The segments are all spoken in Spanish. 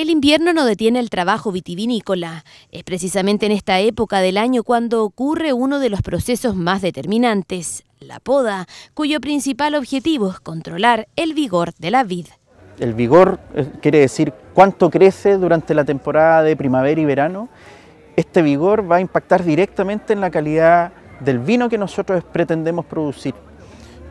El invierno no detiene el trabajo vitivinícola. Es precisamente en esta época del año cuando ocurre uno de los procesos más determinantes, la poda, cuyo principal objetivo es controlar el vigor de la vid. El vigor eh, quiere decir cuánto crece durante la temporada de primavera y verano. Este vigor va a impactar directamente en la calidad del vino que nosotros pretendemos producir.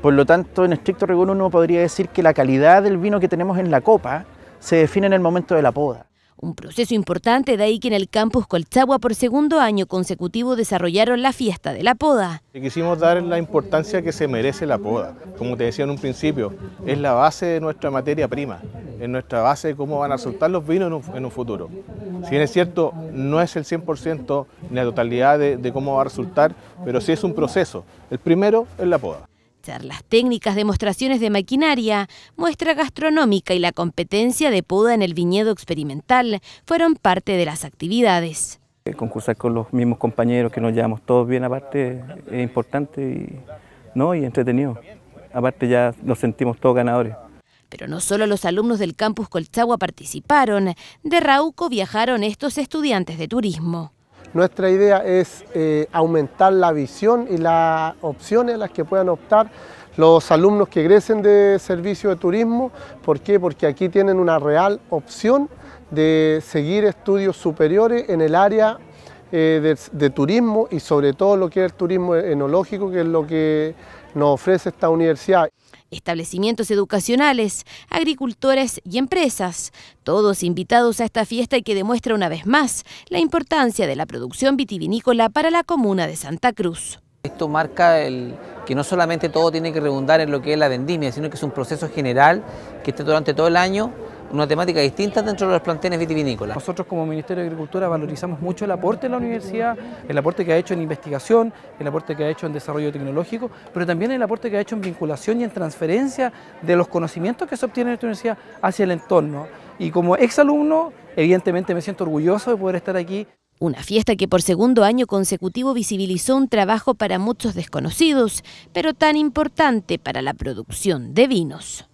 Por lo tanto, en estricto rigor uno podría decir que la calidad del vino que tenemos en la copa se define en el momento de la poda. Un proceso importante de ahí que en el campus Colchagua por segundo año consecutivo desarrollaron la fiesta de la poda. quisimos dar la importancia que se merece la poda. Como te decía en un principio, es la base de nuestra materia prima, es nuestra base de cómo van a resultar los vinos en un, futuro. Si bien es cierto, no es el 100% ni la totalidad de cómo va a resultar, pero sí es un proceso. El primero es la poda charlas técnicas, demostraciones de maquinaria, muestra gastronómica y la competencia de poda en el viñedo experimental fueron parte de las actividades. Concursar con los mismos compañeros que nos llevamos todos bien aparte es importante y, ¿no? y entretenido. Aparte ya nos sentimos todos ganadores. Pero no solo los alumnos del campus Colchagua participaron, de Rauco viajaron estos estudiantes de turismo. Nuestra idea es eh, aumentar la visión y las opciones a las que puedan optar los alumnos que egresen de servicio de turismo. ¿Por qué? Porque aquí tienen una real opción de seguir estudios superiores en el área eh, de, turismo y sobre todo lo que es el turismo enológico, que es lo que nos ofrece esta universidad establecimientos educacionales, agricultores y empresas, todos invitados a esta fiesta y que demuestra una vez más la importancia de la producción vitivinícola para la comuna de Santa Cruz. Esto marca el, que no solamente todo tiene que redundar en lo que es la vendimia, sino que es un proceso general que esté durante todo el año una temática distinta dentro de los planteles vitivinícolas. Nosotros como Ministerio de Agricultura valorizamos mucho el aporte de la universidad, el aporte que ha hecho en investigación, el aporte que ha hecho en desarrollo tecnológico, pero también el aporte que ha hecho en vinculación y en transferencia de los conocimientos que se obtienen en esta universidad hacia el entorno. Y como exalumno, evidentemente me siento orgulloso de poder estar aquí. Una fiesta que por segundo año consecutivo visibilizó un trabajo para muchos desconocidos, pero tan importante para la producción de vinos.